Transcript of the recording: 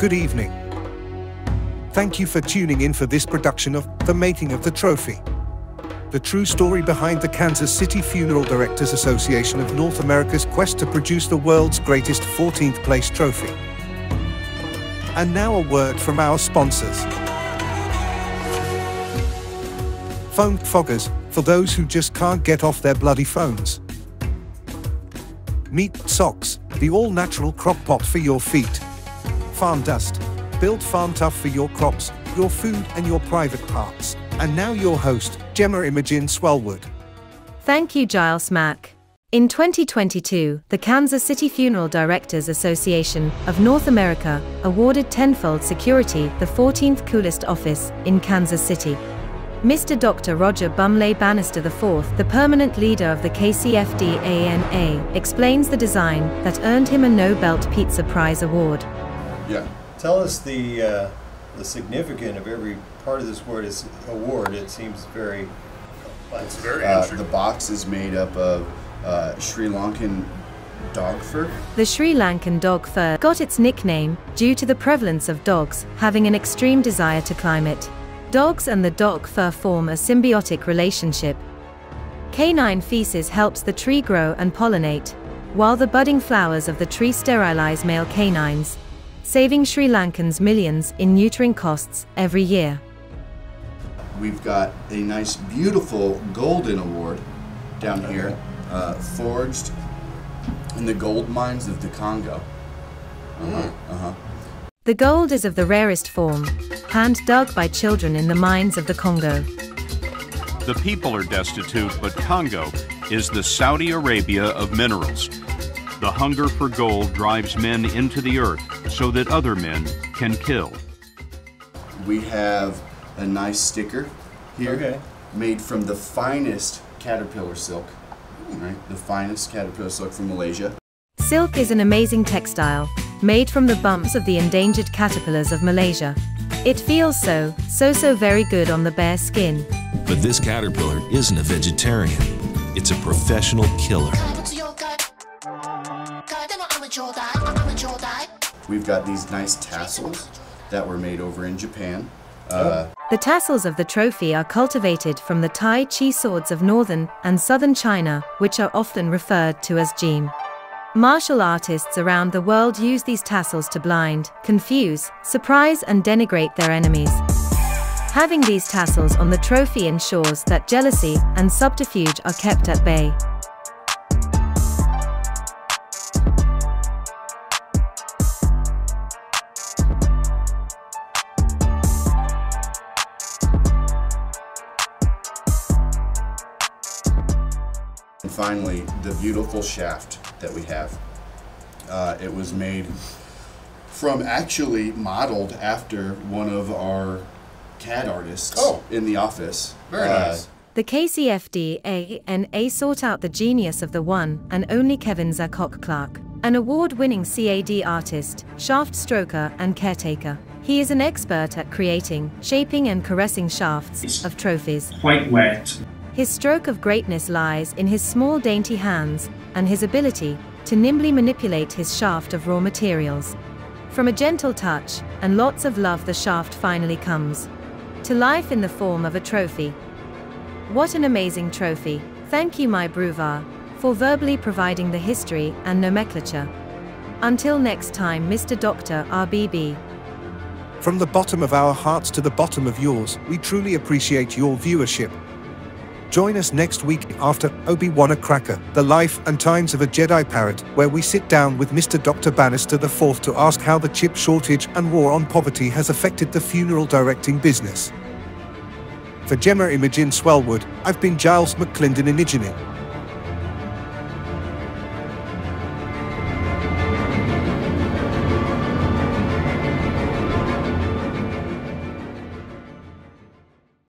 good evening. Thank you for tuning in for this production of The Making of the Trophy. The true story behind the Kansas City Funeral Directors Association of North America's quest to produce the world's greatest 14th place trophy. And now a word from our sponsors. Fone Foggers, for those who just can't get off their bloody phones. Meat Sox, the all-natural crop pot for your feet. Farm dust, build farm tough for your crops, your food and your private parts. And now your host, Gemma Imogen Swellwood. Thank you, Jiles Mack. In 2022, the Kansas City Funeral Directors Association of North America awarded Tenfold Security the 14th coolest office in Kansas City. Mr. Dr. Roger Bumley Bannister IV, the permanent leader of the KCFD-ANA, explains the design that earned him a No-Belt Pizza Prize award. Yeah. Tell us the uh, the significance of every part of this word is award. It seems very It's very Uh, interesting. the box is made up of uh, Sri Lankan dog fur. The Sri Lankan dog fur got its nickname due to the prevalence of dogs having an extreme desire to climb it. Dogs and the dog fur form a symbiotic relationship. Canine feces helps the tree grow and pollinate, while the budding flowers of the tree sterilize male canines, saving Sri Lankans millions in neutering costs every year. We've got a nice, beautiful golden award down here, uh, forged in the gold mines of the Congo. Uh-huh, uh-huh. The gold is of the rarest form, hand dug by children in the mines of the Congo. The people are destitute, but Congo is the Saudi Arabia of minerals. The hunger for gold drives men into the earth so that other men can kill. We have a nice sticker here, Okay. made from the finest caterpillar silk. Right, the finest caterpillar silk from Malaysia. Silk is an amazing textile, made from the bumps of the endangered caterpillars of Malaysia. It feels so, so so very good on the bare skin. But this caterpillar isn't a vegetarian. It's a professional killer. We've got these nice tassels that were made over in Japan. Uh, The tassels of the trophy are cultivated from the Tai Chi swords of northern and southern China, which are often referred to as jim. Martial artists around the world use these tassels to blind, confuse, surprise and denigrate their enemies. Having these tassels on the trophy ensures that jealousy and subterfuge are kept at bay. And finally, the beautiful shaft that we have. Uh, it was made from actually modeled after one of our CAD artists Oh. in the office. Very Uh, nice. The KCFD and A sought out the genius of the one and only Kevin Zacock Clark, an award-winning CAD artist, shaft stroker and caretaker. He is an expert at creating, shaping and caressing shafts of trophies. quite wet. His stroke of greatness lies in his small dainty hands and his ability to nimbly manipulate his shaft of raw materials. From a gentle touch and lots of love the shaft finally comes to life in the form of a trophy. What an amazing trophy. Thank you my Bruvar for verbally providing the history and nomenclature. Until next time Mr. Dr. RBB. From the bottom of our hearts to the bottom of yours, we truly appreciate your viewership. Join us next week after Obi-Wan a Cracker, The Life and Times of a Jedi Parrot, where we sit down with Mr. Dr. Bannister IV to ask how the chip shortage and war on poverty has affected the funeral directing business. For Gemma Imogen Swellwood, I've been Jiles McClindininiginin.